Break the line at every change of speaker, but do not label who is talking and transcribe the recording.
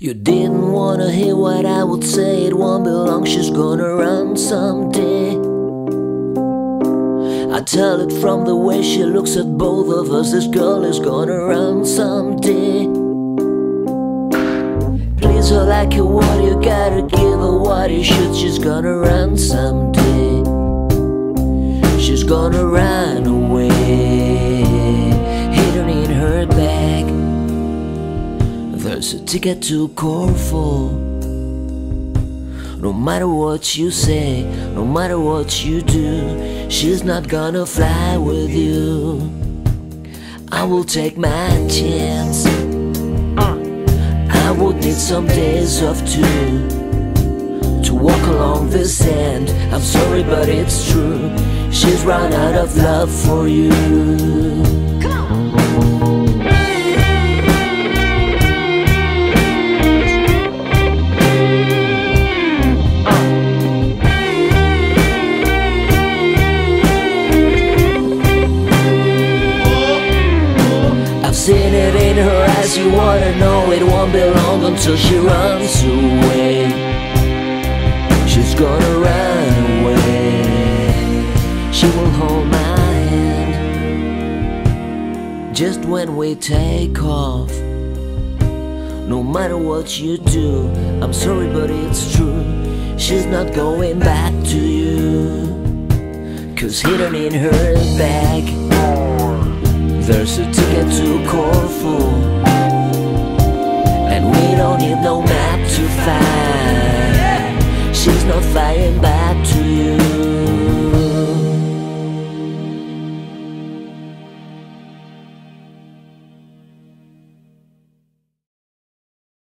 You didn't wanna hear what I would say, it won't be long, she's gonna run someday. I tell it from the way she looks at both of us, this girl is gonna run someday. Please her like her what you gotta give her what you should, she's gonna run someday. She's gonna run away, There's a ticket to Corfu. No matter what you say, no matter what you do, she's not gonna fly with you. I will take my chance. I would need some days off too to walk along the sand. I'm sorry, but it's true. She's run out of love for you. I've seen it in her eyes, you wanna know it won't be long until she runs away. She's gonna run away. She will hold my hand just when we take off. No matter what you do, I'm sorry, but it's true. She's not going back to you. Cause hidden in her bag, there's a ticket to Corfu. And we don't need no map to find. She's not flying back to you.